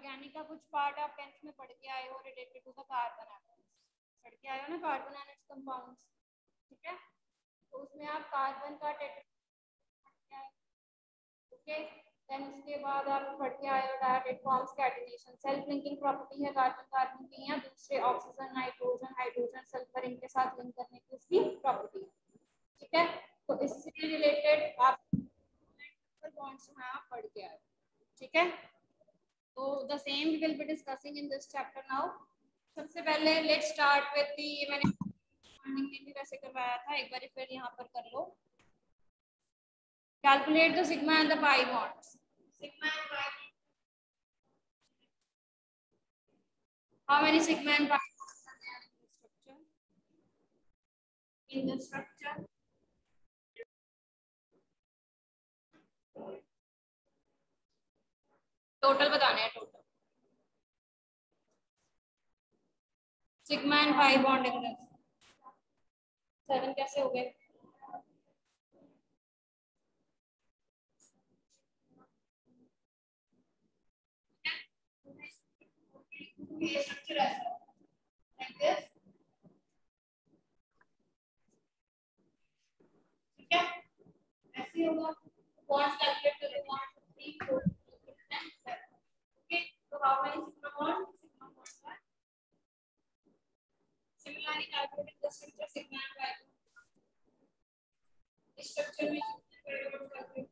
Organic का कुछ part आप टेंथ में पढ़ के आए हो रिलेटेड टू द कार्बन पढ़ के आए हो ना कार्बन एंड इट्स कंपाउंड्स ठीक है? तो उसमें आप कार्बन का ओके देन उसके बाद आप पढ़ के आए हो it forms catenation self linking property है कार्बन कार्बन की। या दूसरे ऑक्सीजन नाइट्रोजन हाइड्रोजन सल्फ़र इनके साथ लिंक करने की उसकी प्रॉपर्टी है। ठीक है? तो इससे रिलेटेड आप बॉन्ड्स है आप पढ़ के आए ठीक है? तो the same we will be discussing in this chapter now सबसे पहले लेट्स स्टार्ट विद द मैंने में भी वैसे करवाया था एक बार फिर यहाँ पर कर लो calculate the sigma and the pi bonds sigma and pi how many sigma and pi bonds are there in the structure in the structure total बताने हैं total sigma and pi bonding seven कैसे हो गए? ठीक है? ऐसे होगा। Bonds calculate करें bond 3 4 and 7 okay so how many sigma bond sigma bond are similarly calculate the structure sigma and pi structure में calculate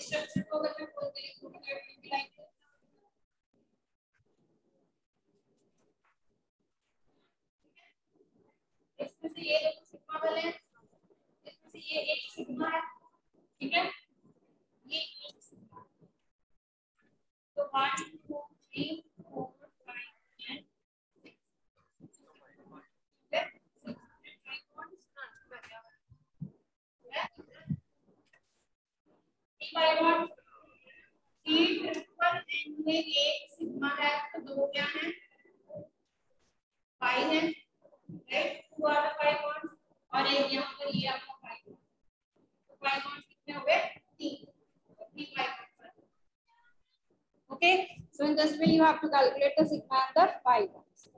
स्ट्रक्चर को अगर मैं बोलते लिखूं तो मैं इसमें से ये देखो सिग्मा वाले हैं, इसमें से ये एक सिग्मा है, ठीक है? ये एक सिग्मा तो वन टू थ्री फोर में एक सिग्मा है तो दो क्या है पाई है right two are the pi bonds और एक यहाँ पर ये आपका पाई तो पाई बॉन्ड्स कितने हो गए? तीन। तीन pi bonds okay so in this way you have to calculate the sigma and the pi bonds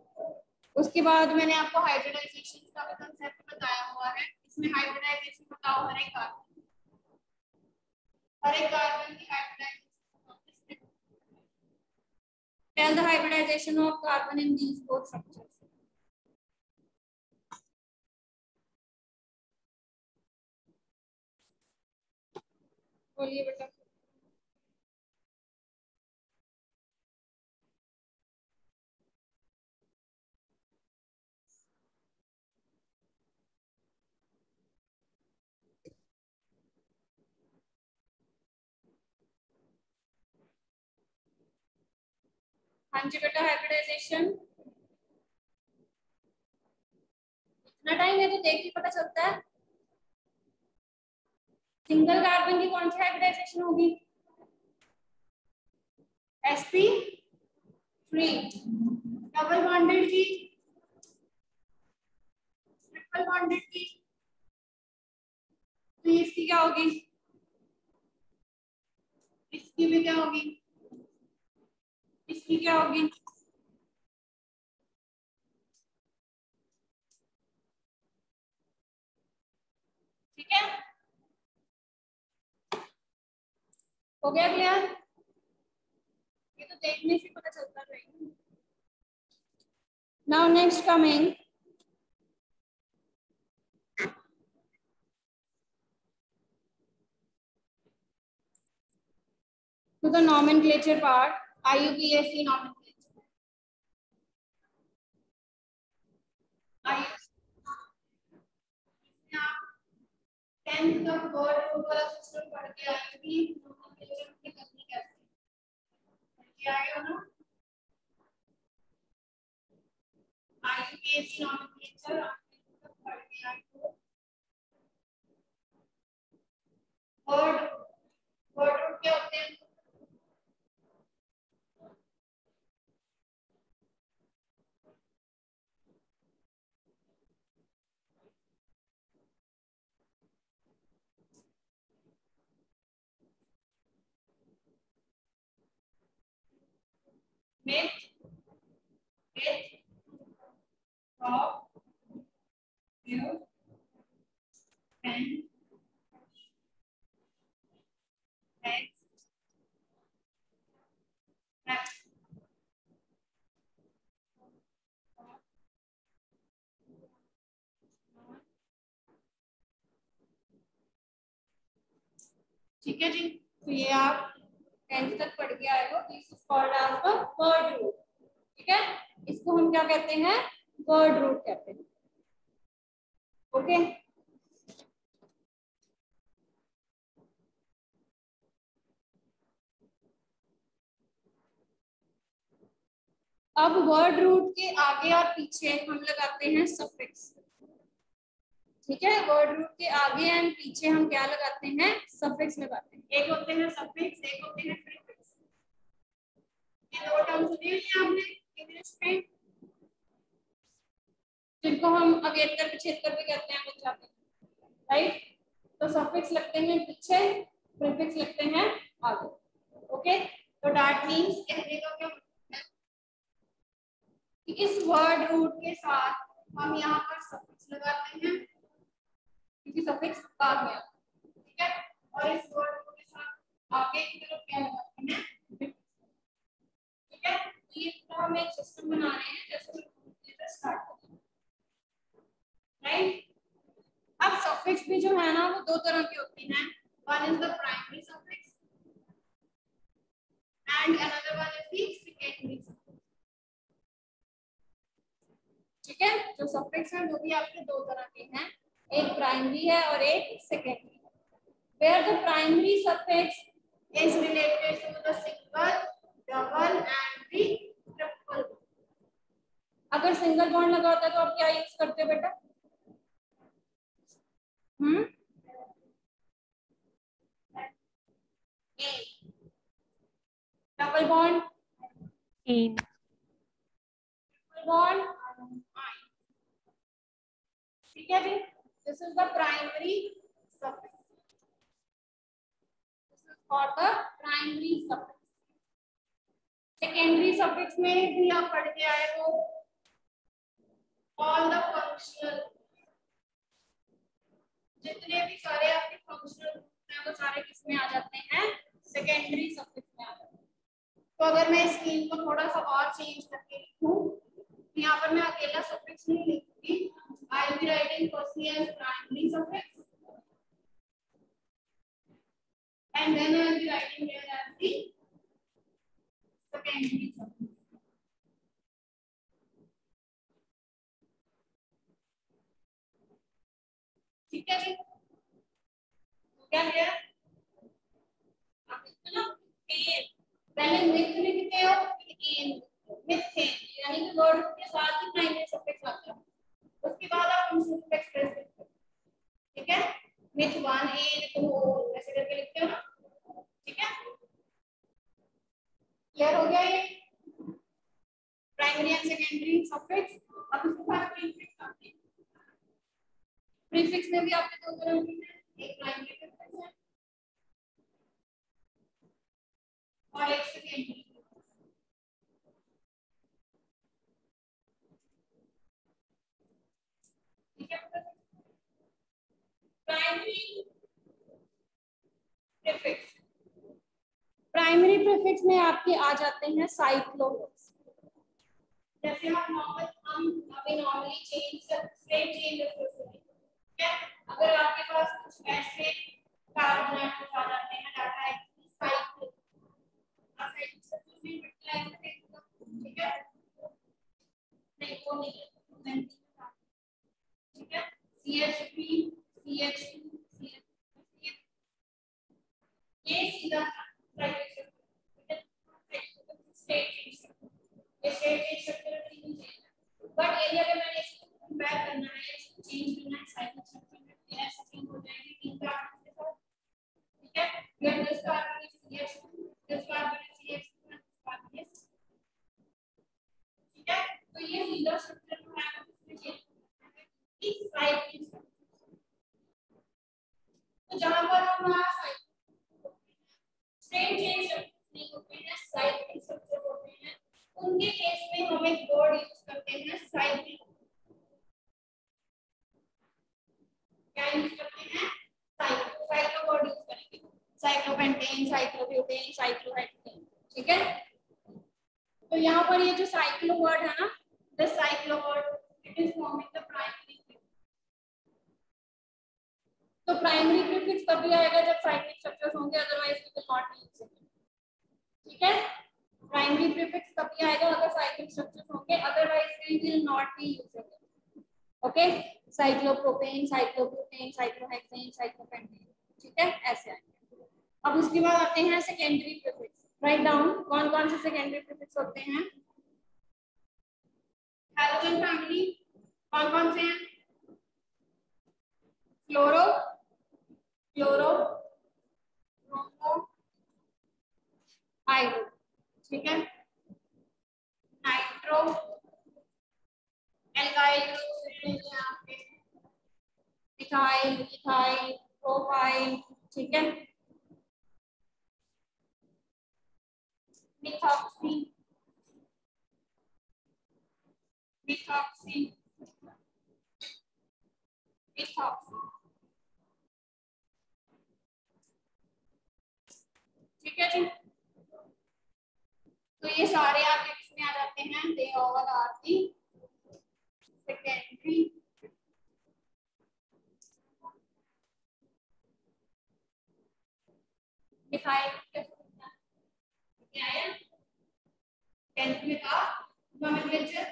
उसके बाद मैंने आपको हाइब्रिडाइजेशन का भी कांसेप्ट बताया हुआ है। इसमें हाइब्रिडाइजेशन बताओ, हर एक का। हर एक कार्बन की hybridization tell the hybridization of carbon in these both structures. बोलिए बेटा। हाँ जी बेटा हाइब्रिडाइजेशन इतना टाइम है तो देख के पता चलता है। सिंगल कार्बन की कौन सी हाइब्रिडाइजेशन होगी? Sp थ्री डबल बॉन्डेड की ट्रिपल बॉन्डेड की तो इसकी क्या होगी? इसकी भी क्या होगी? इसकी क्या होगी ठीक है हो गया क्लियर ये तो देखने से पता चलता रहेगा now next coming to the nomenclature part IUPAC nomenclature. Tenth का वर्ड वाला सिस्टम पढ़ के आए कि हो हो वर्ड वर्ड क्या होते हैं with with top view and next next ठीक है जी तो ये आप टेंथ तक पढ़ के आए हो this is called as the word root ठीक है? इसको हम क्या कहते हैं? वर्ड रूट कहते हैं। ओके अब वर्ड रूट के आगे और पीछे हम लगाते हैं सफिक्स ठीक है? वर्ड रूट के आगे एंड पीछे हम क्या लगाते हैं? सफिक्स लगाते हैं। एक होते हैं सफिक्स एक होते हैं प्रीफिक्स ये दो टर्म सुने हैं आपने इंग्लिश में। जिनको हम अगेतर पिछेतर भी कहते हैं बच्चा राइट तो सफिक्स लगते हैं पीछे प्रीफिक्स लगते हैं आगे। ओके तो दैट मींस कहने का क्या कि इस वर्ड रूट के साथ हम यहाँ पर सफिक्स लगाते हैं। क्योंकि सफिक्स आ गया ठीक है? और इस वर्ड के साथ आगे की तरफ़ क्या लगाते हैं, ठीक है? तो ये पूरा हम एक सिस्टम बना रहे हैं, जैसे स्टार्ट करें राइट अब सफिक्स भी जो है ना, वो दो तरह की होती हैं। One is the primary suffix and another one is the secondary ठीक है? जो सफिक्स है, वो भी आपके दो तरह के हैं। एक प्राइमरी है और एक secondary where the primary suffix is related to the single double and the triple अगर सिंगल बॉन्ड लगा होता है तो आप क्या यूज़ करते हो बेटा? हम्म? Double bond and triple bond आई ठीक है जी? This is the primary suffix this is for the primary suffix secondary suffix में भी आप पढ़ के आए हो। ऑल द फंक्शनल जितने भी सारे आपके फंक्शनल हैं, वो सारे किस आ जाते हैं? सेकेंडरी सफिक्स में आ जाते हैं। तो अगर मैं स्क्रीन को थोड़ा सा और चेंज करके लिखूं तो यहाँ पर मैं अकेला सफिक्स नहीं लिखूँगी। Will be writing firstly as primary suffix and then I will be writing here as the secondary suffix. ठीक है जी? क्या आप इसको ना पहले मिथ लिखते हो? मिथेन यानी कि वर्ड के साथ ही प्राइमरी सफिक्स आता है। उसके बाद आप उन सफिक्स प्रेस करते हो। ठीक है? मिथ वन एन टू ऐसे करके लिखते हो ना? ठीक है? क्लियर हो गया ये? प्राइमरी एंड सेकेंडरी सफिक्स अब उसके बाद प्रीफिक्स आते हैं प्रीफिक्स में भी आपके दो तरह के हैं। एक प्राइमरी प्रीफिक्स है और एक सेकेंडरी ठीक है प्राइमरी प्रीफिक्स में आपके आ जाते हैं साइक्लोवर्ड्स जैसे हम नॉर्मल हम अभी नॉर्मली चेंज स्ट्रेट चेंज ठीक है? अगर आपके पास कुछ ऐसे कार्बोनेट आ जाते हैं डाटा है साइक्लो साइक्लो करते ठीक है? नहीं, वो नहीं CH3 CH2 CH ये सीधा बट यदि अगर मैंने इसको कंपेयर करना है इसको चेंज करना है साइकिल स्ट्रक्चर में ऐसे चेंज हो जाएगी तीन के ठीक है फिर this is CH2 this is CH2 this is ठीक है तो ये सीधा स्ट्रक्चर जो एक साइड की तो जहाँ पर हमारा side straight change secondary prefix होते हैं। हैलोजन फैमिली कौन कौन से हैं? फ्लोरो क्लोरो ब्रोमो हाइड्रो ठीक है? नाइट्रो एल्काइल ग्रुप यहाँ पे इथाइल इथाइल प्रोपाइल ठीक है? मिथॉक्सी मिथॉक्सी मिथॉक्सी ठीक है जी? तो ये सारे आपके किसमें आ जाते हैं। They all are the secondary methyl क्या टेंथ में था नोमेनक्लेचर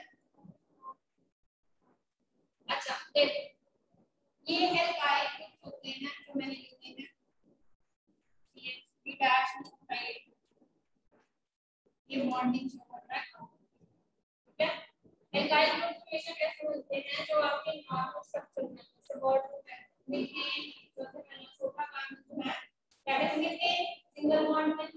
अच्छा देखो ये है काय होते हैं जो मैंने लिखे हैं ये डैश शो कर रहा है ठीक है एल्काइल ग्रुप कैसे मिलते हैं जो आपके नॉर्मल स्ट्रक्चर में जैसे बॉन्ड है मीथेन जो मैंने छोटा कार्बन है that is methane single bond में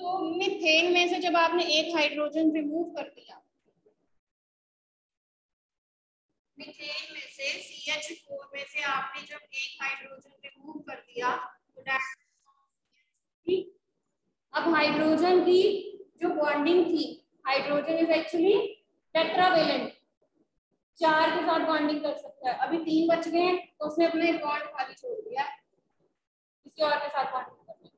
तो मीथेन में से जब आपने एक हाइड्रोजन रिमूव कर दिया मीथेन में से CH4 में से आपने जब एक हाइड्रोजन रिमूव कर दिया तो अब हाइड्रोजन की जो बॉन्डिंग थी हाइड्रोजन इज़ एक्चुअली टेट्रावेलेंट चार के साथ बॉन्डिंग कर सकता है। अभी तीन बच गए हैं तो उसने अपने बॉन्ड खाली छोड़ दिया। किसी और के साथ बॉन्डिंग कर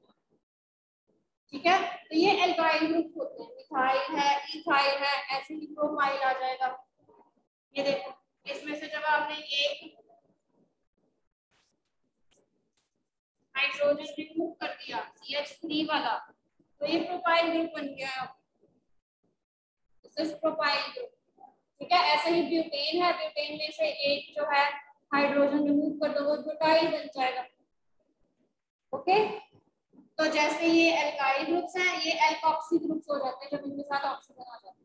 ठीक है? तो ये एल्काइल ग्रुप होते हैं। मिथाइल है इथाइल है, ऐसे ही प्रोपाइल आ जाएगा। ये देखो, इसमें से जब आपने एक हाइड्रोजन रिमूव कर दिया CH3 वाला तो ये प्रोपाइल ग्रुप बन गया प्रोपाइल ग्रुप ठीक है? ऐसे ही ब्यूटेन है। ब्यूटेन में से एक जो है हाइड्रोजन रिमूव कर दो, वो ब्यूटाइल बन जाएगा। ओके तो जैसे ये एल्काइल ग्रुप्स हैं, ये एल्कोक्सी ग्रुप्स हो जाते हैं जब इनके साथ ऑक्सीजन आ जाता है।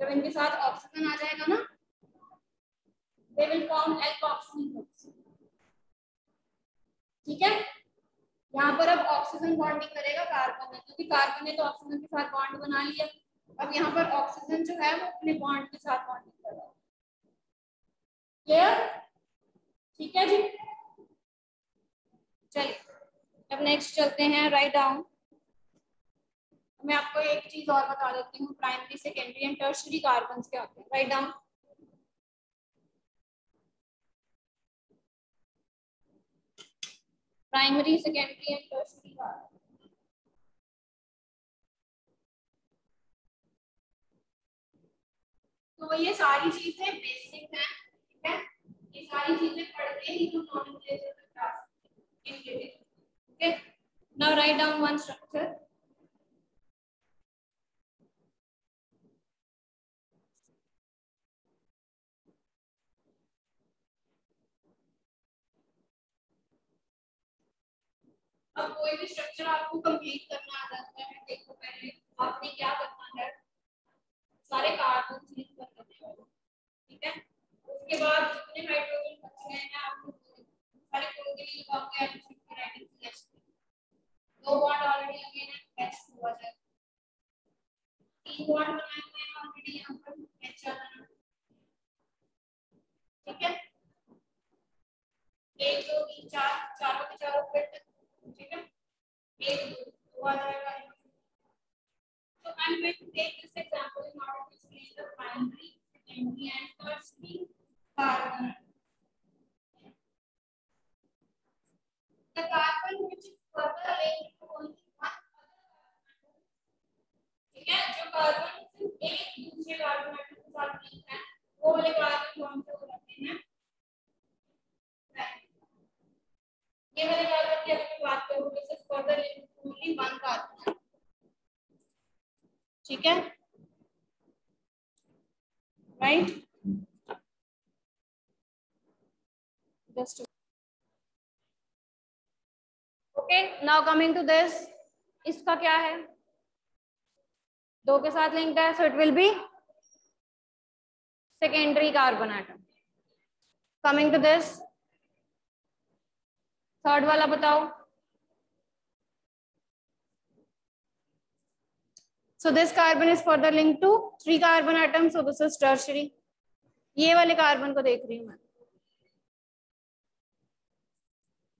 जब इनके साथ ऑक्सीजन आ जाएगा ना they will form alkoxy groups ठीक है? यहाँ पर अब ऑक्सीजन बॉन्डिंग करेगा कार्बन है क्योंकि कार्बन ने तो ऑक्सीजन के साथ बॉन्ड बना लिया। अब यहाँ पर ऑक्सीजन जो है, वो अपने बॉन्ड के साथ बॉन्डिंग कर रहा है क्लियर ठीक है जी? चलिए, अब नेक्स्ट चलते हैं राइट डाउन मैं आपको एक चीज़ और बता देती हूँ primary secondary and tertiary carbon के होते हैं? Write down primary secondary and tertiary carbon तो ये सारी चीज़ें बेसिक हैं, ठीक है? ये सारी चीज़ें पढ़ते ही तुम नॉमेनक्लेचर तक जा सकते हैं। Okay. Now write down one structure. अब कोई भी स्ट्रक्चर आपको कंप्लीट करना आ जाता है। देखो पहले आपने क्या करना है। सारे कार्बन चेंज कर हैं। ठीक है? उसके बाद जितने हाइड्रोजन बच हैं आपको सारे कोड के लिए लिखाओगे आप इसकी राइटिंग सी सीएच दो बॉन्ड ऑलरेडी हैं एच टू आ जाएगा। तीन बॉन्ड बनाए हुए हैं ऑलरेडी यहाँ पर एच आ जाना ठीक है? एक, दो, तीन, चार, चारों के चारों फिट ठीक है? एक, दो आ जाएगा। so i'm going to take this example in order to explain the primary, secondary and tertiary carbon The carbon which is further linked to only one ठीक है? जो कार्बन सिर्फ़ एक दूसरे कार्बन एटम के साथ लिंक है। वो वाले कार्बन कौन से हो जाते हैं? ये वाले कार्बन की अगर बात करूँ this is further link only one carbon ठीक है? Right just okay now coming to this इसका क्या है? दो के साथ लिंक्ड है so it will be secondary carbon atom coming to this third वाला बताओ। So this carbon is further linked to three carbon atoms, so this is tertiary. ये वाले कार्बन को देख रही हूँ मैं।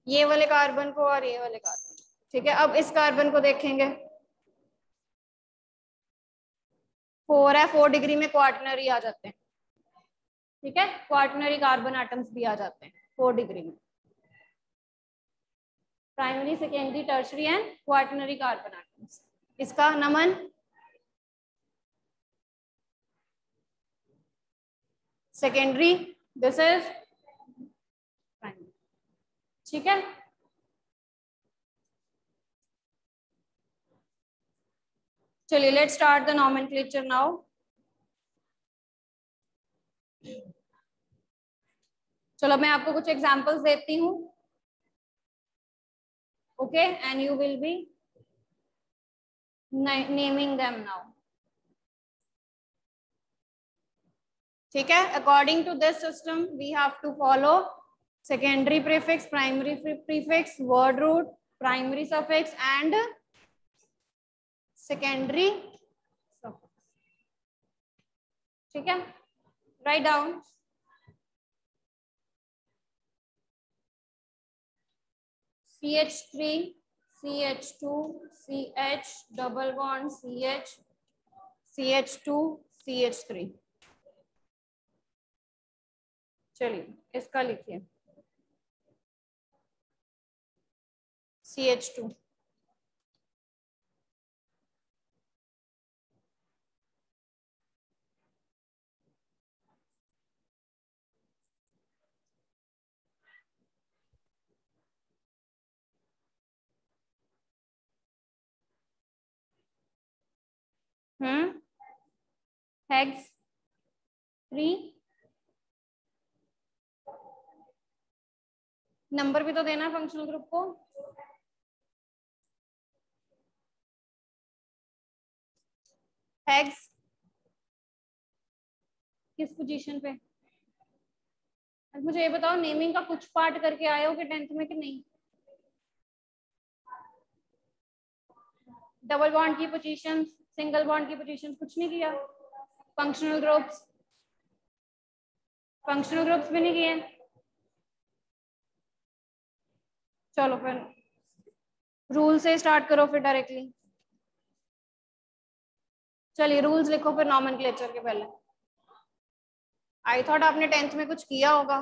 ये वाले कार्बन को और ये वाले कार्बन ठीक है, अब इस कार्बन को देखेंगे। फोर है फोर डिग्री में क्वार्टनरी आ जाते हैं। ठीक है क्वार्टनरी कार्बन आइटम्स भी आ जाते हैं फोर डिग्री में। Primary secondary tertiary and quaternary carbon items इसका नमन सेकेंडरी दिस इज़ ठीक है? चलिए let start the nomenclature now चलो, मैं आपको कुछ एग्जांपल्स देती हूँ। Okay and you will be naming them now ठीक है? According to this system we have to follow secondary prefix primary prefix word root primary suffix and secondary suffix ठीक है write down CH3 CH2 CH double bond CH CH2 CH3 चलिए इसका लिखिए CH2 हम्म hex three number भी तो देना functional group को। Hex किस पोजीशन पे? मुझे ये बताओ नेमिंग का कुछ पार्ट करके आए हो कि टेंथ में कि नहीं? डबल बॉन्ड की पोजीशन सिंगल बॉन्ड की पोजीशन कुछ नहीं किया? फंक्शनल ग्रुप्स फंक्शनल ग्रुप्स भी नहीं किए? चलो फिर। रूल से स्टार्ट करो फिर डायरेक्टली चलिए रूल्स लिखो फिर नॉमन के पहले। आई थॉट आपने टेंथ में कुछ किया होगा।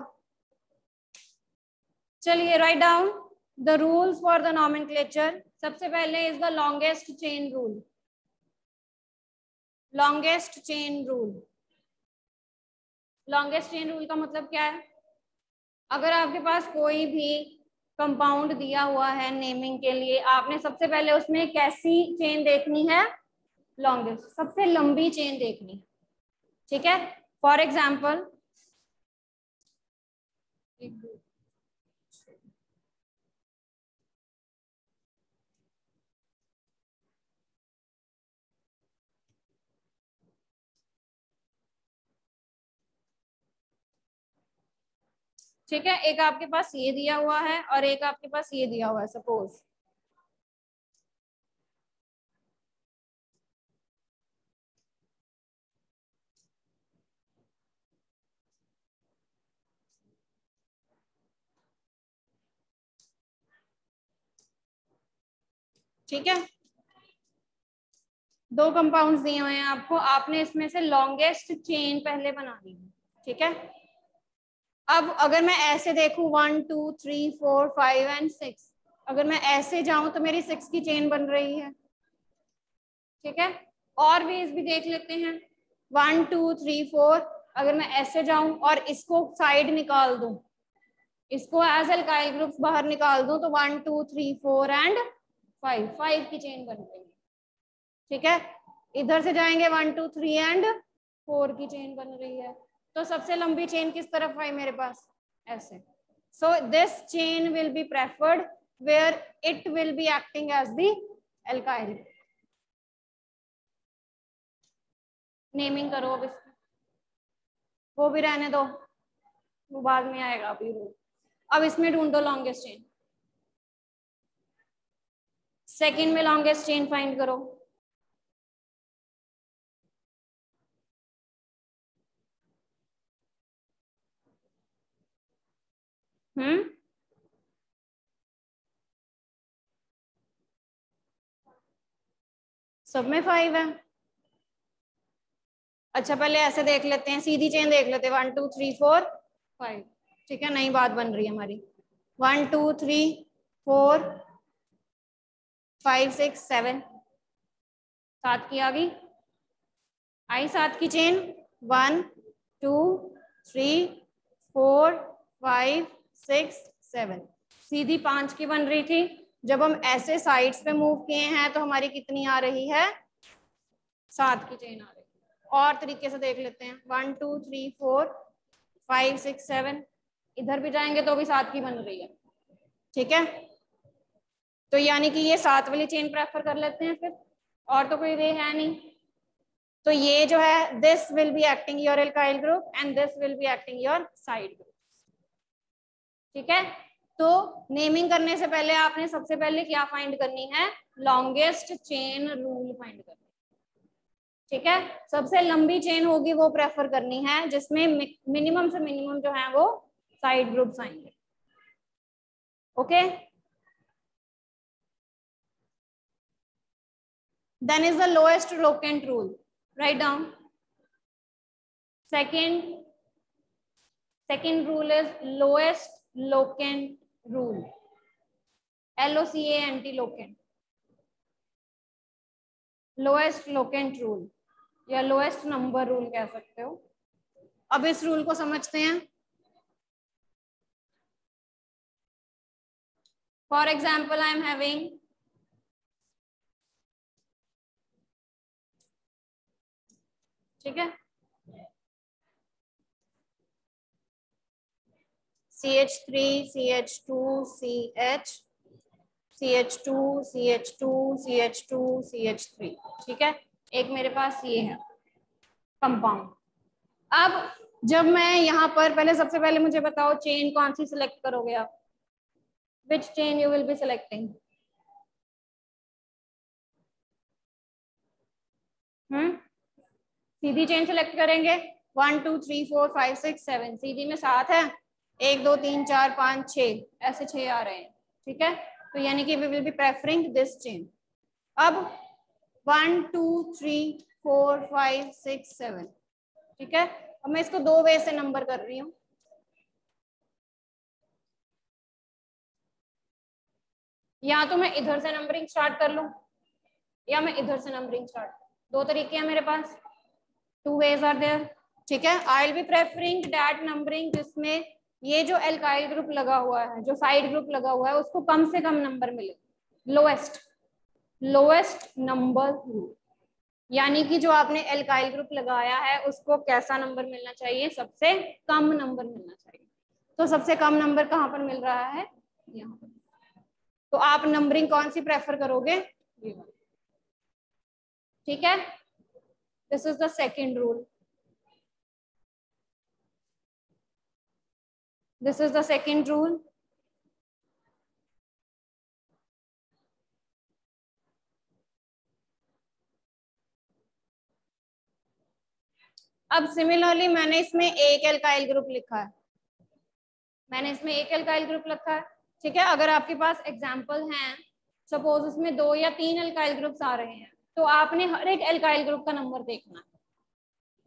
चलिए write down the rules for the नॉमन सबसे पहले is the longest chain rule longest chain rule longest chain rule का मतलब क्या है? अगर आपके पास कोई भी कंपाउंड दिया हुआ है नेमिंग के लिए, आपने सबसे पहले उसमें कैसी चेन देखनी है? लॉन्गेस्ट सबसे लंबी चेन देखनी। है ठीक है? फॉर एग्ज़ाम्पल ठीक है? एक आपके पास ये दिया हुआ है और एक आपके पास ये दिया हुआ है सपोज़ ठीक है? दो कंपाउंड्स दिए हुए हैं आपको। आपने इसमें से लॉन्गेस्ट चेन पहले बनानी है, ठीक है? अब अगर मैं ऐसे देखूँ one two three four five and six अगर मैं ऐसे जाऊँ तो मेरी सिक्स की चेन बन रही है, ठीक है? और भी इस भी देख लेते हैं। वन टू थ्री फोर अगर मैं ऐसे जाऊँ और इसको साइड निकाल दूँ, इसको एज एल्काइल ग्रुप्स बाहर निकाल दूँ तो one two three four and five five की चेन बन गई। ठीक है? इधर से जाएँगे one two three and four की चेन बन रही है। तो सबसे लंबी चेन किस तरफ़ आई मेरे पास? ऐसे। So this chain will be preferred where it will be acting as the alkyl naming करो अब इसमें वो भी रहने दो। वो बाद में आएगा अभी रूल अब इसमें ढूंढो लॉन्गेस्ट चेन सेकंड में लॉन्गेस्ट चेन फाइंड करो। हम्म? सब में फाइव है। अच्छा पहले ऐसे देख लेते हैं, सीधी चेन देख लेते हैं। One two three four five ठीक है, नई बात बन रही है हमारी। One two three four five six seven सात की आ गई आई सात की chain one two three four five six seven सीधी पाँच की बन रही थी। जब हम ऐसे साइड्स पे मूव किए हैं तो हमारी कितनी आ रही है? सात की चेन आ रही है। और तरीके से देख लेते हैं। One two three four five six seven इधर भी जाएँगे तो भी सात की बन रही है। ठीक है? तो यानी कि ये सात वाली चेन प्रेफर कर लेते हैं फिर, और तो कोई वे है नहीं। तो ये जो है this will be acting your alkyl group and this will be acting your side group ठीक है? तो नेमिंग करने से पहले आपने सबसे पहले क्या फाइंड करनी है? लॉन्गेस्ट चेन रूल फाइंड करनी। ठीक है? सबसे लंबी चेन होगी वो प्रेफर करनी है, जिसमें मिनिमम से मिनिमम जो है वो साइड ग्रुप्स आएँगे। Okay then is the lowest locant rule write down second second rule is lowest locant rule l o c a n t locant lowest locant rule या lowest number rule कह सकते हो अब इस rule को समझते हैं for example I am having ठीक है? C H three C H two C H C H two C H two C H two C H three ठीक है? एक मेरे पास ये है कंपाउंड अब जब मैं यहाँ पर, पहले सबसे पहले मुझे बताओ चेन कौन सी सिलेक्ट करोगे आप? Which chain you will be selecting hmm? Sidhi chain select करेंगे। One two three four five six seven सीधी में सात है। एक, दो, तीन, चार, पाँच छ ऐसे छह आ रहे हैं। ठीक है? तो यानी कि we will be preferring this chain अब one two three four five six seven ठीक है? अब मैं इसको दो वे से नंबर कर रही हूँ। या तो मैं इधर से नंबरिंग स्टार्ट कर लू, या मैं इधर से नंबरिंग स्टार्ट दो तरीके हैं मेरे पास। टू वेज आर देयर ठीक है? I will be preferring that numbering जिसमें ये जो एल्काइल ग्रुप लगा हुआ है, जो साइड ग्रुप लगा हुआ है, उसको कम से कम नंबर मिले। लोएस्ट लोएस्ट नंबर यानी कि जो आपने एल्काइल ग्रुप लगाया है, उसको कैसा नंबर मिलना चाहिए? सबसे कम नंबर मिलना चाहिए। तो सबसे कम नंबर कहाँ पर मिल रहा है? यहाँ पर। तो आप नंबरिंग कौन सी प्रेफर करोगे? ठीक है? This is the second rule. This is the second rule. अब सिमिलरली मैंने इसमें एक एल्काइल ग्रुप लिखा है मैंने इसमें एक एल्काइल ग्रुप लिखा है ठीक है अगर आपके पास एग्ज़ाम्पल हैं सपोज़ उसमें दो या तीन एल्काइल ग्रुप्स आ रहे हैं तो आपने हर एक एल्काइल ग्रुप का नंबर देखना। है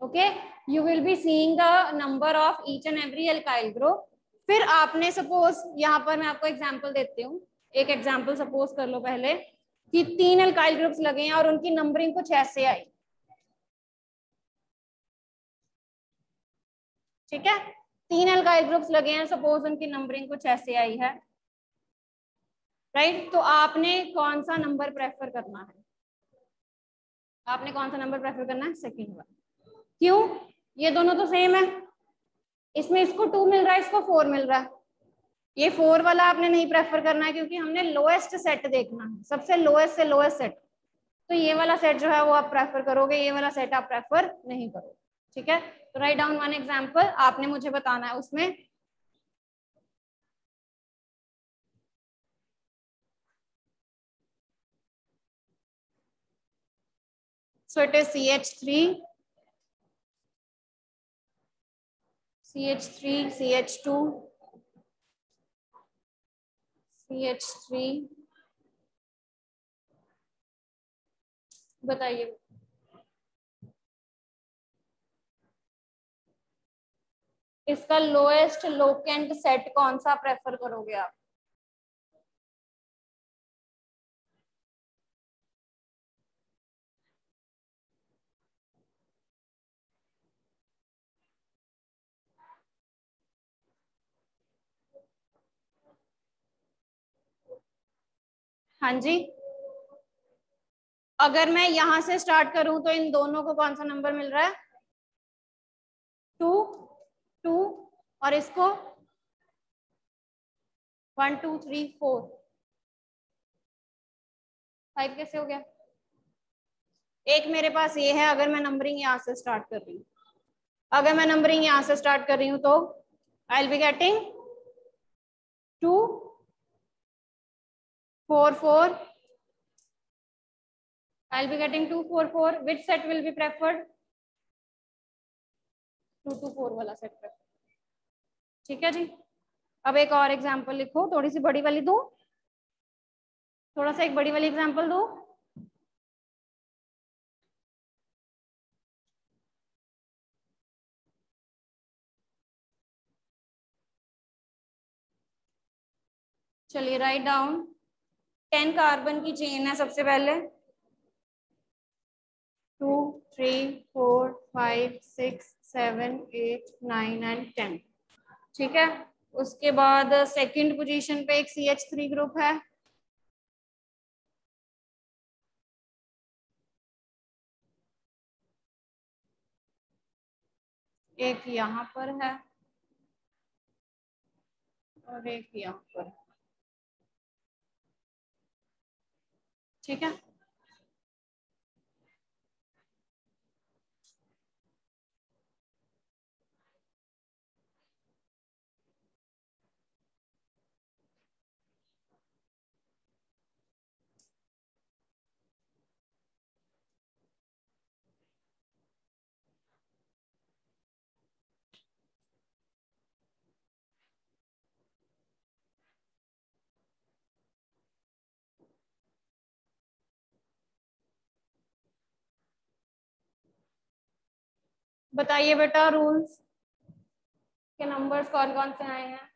okay you will be seeing the number of each and every alkyl group फिर आपने सपोज़ यहाँ पर मैं आपको एग्ज़ाम्पल देती हूँ। एक एग्ज़ाम्पल सपोज़ कर लो पहले, कि तीन एल्काइल ग्रुप्स लगे हैं और उनकी नंबरिंग कुछ ऐसे आई। ठीक है? तीन एल्काइल ग्रुप्स लगे हैं सपोज़ उनकी नंबरिंग कुछ ऐसे आई है। Right right? तो आपने कौन सा नंबर प्रेफर करना है? आपने कौन सा नंबर प्रेफर करना है? सेकेंड वाला। क्यों? ये दोनों तो सेम है। इसमें इसको टू मिल रहा है, इसको फोर मिल रहा है। ये फोर वाला आपने नहीं प्रेफर करना है क्योंकि हमने लोएस्ट सेट देखना है। सबसे लोएस्ट से लोएस्ट सेट तो ये वाला सेट जो है वो आप प्रेफर करोगे, ये वाला सेट आप प्रेफर नहीं करोगे। ठीक है? तो राइट डाउन वन एग्ज़ाम्पल आपने मुझे बताना है उसमें so it is ch3 ch3 ch2 ch3 बताइए। इसका लोएस्ट लोकेंट सेट कौन सा प्रेफर करोगे आप? हाँ जी। अगर मैं यहाँ से स्टार्ट करूँ तो इन दोनों को कौन सा नंबर मिल रहा है? टू टू और इसको one two three four five कैसे हो गया? एक मेरे पास ये है, अगर मैं नंबरिंग यहाँ से स्टार्ट कर रही हूँ। अगर मैं नंबरिंग यहाँ से स्टार्ट कर रही हूँ तो I will be getting two four four I'll be getting 2, 4, 4. Which set will be preferred? 2 to 4 वाला सेट preferred. ठीक है जी अब एक और एग्जांपल लिखो थोड़ी सी बड़ी वाली दो थोड़ा सा एक बड़ी वाली एग्जांपल दो चलिए राइट डाउन टेन कार्बन की चेन है सबसे पहले। Two, three, four, five, six, seven, eight, nine and ten. ठीक है? उसके बाद सेकंड पोजीशन पे एक सी एच थ्री ग्रुप है। एक यहाँ पर है और एक यहाँ पर ठीक है? बताइए बेटा रूल्स के नंबर्स कौन कौन से आए हैं?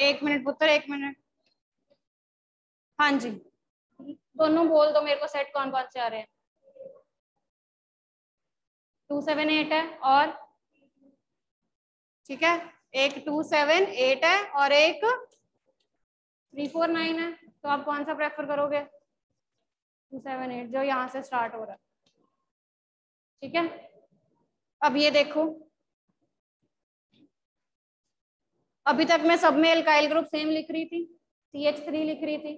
एक मिनट पुत्र एक मिनट। हाँ जी। दोनों बोल दो मेरे को सेट कौन कौन से आ रहे हैं? टू सेवन एट है और? ठीक है। एक टू सेवन एट है और एक थ्री फोर नाइन है। तो आप कौन सा प्रेफर करोगे? टू सेवन एट जो यहाँ से स्टार्ट हो रहा है। ठीक है? अब ये देखो। अभी तक मैं सब में एल्काइल ग्रुप सेम लिख रही थी सी एच थ्री लिख रही थी।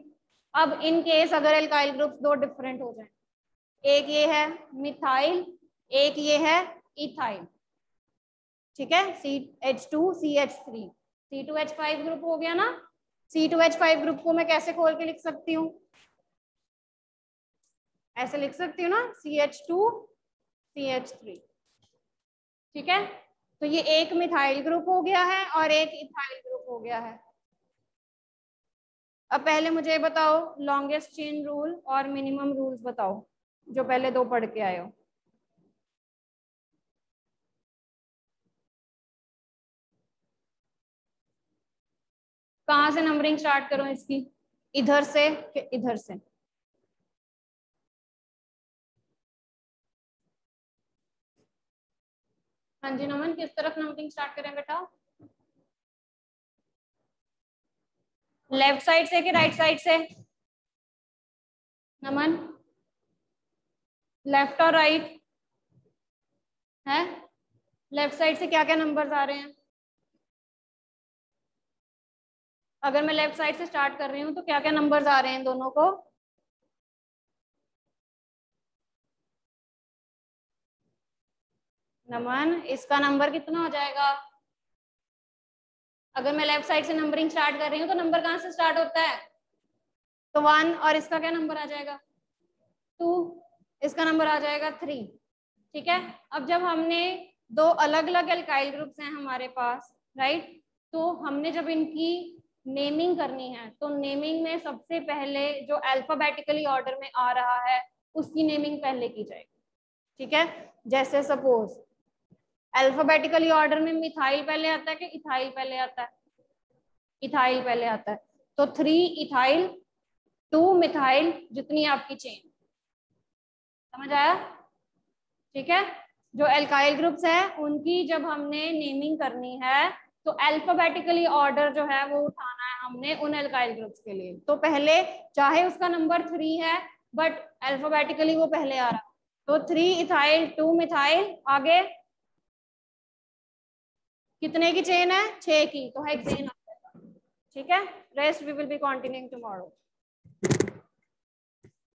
अब इन केस अगर एल्काइल ग्रुप दो डिफरेंट हो जाए, एक ये है मिथाइल एक ये है इथाइल ठीक है? C H two C H three C two H five group हो गया ना? C two H five group को मैं कैसे खोल के लिख सकती हूँ? ऐसे लिख सकती हूँ ना? C H two C H three ठीक है? तो ये एक मिथाइल ग्रुप हो गया है और एक इथाइल ग्रुप हो गया है। अब पहले मुझे बताओ लॉन्गेस्ट चेन रूल और मिनिमम रूल्स बताओ, जो पहले दो पढ़ के आए हो। कहा से नंबरिंग स्टार्ट करो इसकी? इधर से कि इधर से? हाँ जी, नमन, किस तरफ़ नंबरिंग स्टार्ट करें बेटा? लेफ़्ट साइड से कि राइट साइड से? नमन लेफ़्ट और राइट है? लेफ़्ट साइड से क्या क्या नंबर्स आ रहे हैं? अगर मैं लेफ़्ट साइड से स्टार्ट कर रही हूँ तो क्या क्या नंबर्स आ रहे हैं दोनों को? नमन, इसका नंबर कितना हो जाएगा? अगर मैं लेफ़्ट साइड से नंबरिंग स्टार्ट कर रही हूँ तो नंबर कहाँ से स्टार्ट होता है? तो वन और इसका क्या नंबर आ जाएगा? टू इसका नंबर आ जाएगा थ्री ठीक है? अब जब हमने दो अलग अलग एल्काइल ग्रुप्स हैं हमारे पास राइट तो हमने जब इनकी नेमिंग करनी है तो नेमिंग में सबसे पहले जो अल्फाबेटिकली ऑर्डर में आ रहा है, उसकी नेमिंग पहले की जाएगी, ठीक है? जैसे सपोज़ अल्फाबेटिकली ऑर्डर में मिथाइल पहले आता है कि इथाइल पहले आता है? इथाइल पहले आता है। तो थ्री इथाइल टू मिथाइल, जितनी आपकी चेन समझ आया? ठीक है? जो एल्काइल ग्रुप्स है, उनकी जब हमने नेमिंग करनी है तो अल्फाबेटिकली ऑर्डर जो है, वो उठाना है हमने उन एल्काइल ग्रुप्स के लिए। तो पहले, चाहे उसका नंबर थ्री है बट अल्फाबेटिकली वो पहले आ रहा है। तो थ्री इथाइल टू मिथाइल, आगे कितने की चेन है? छ की तो हेक्सेन ठीक है? Rest we will be continuing tomorrow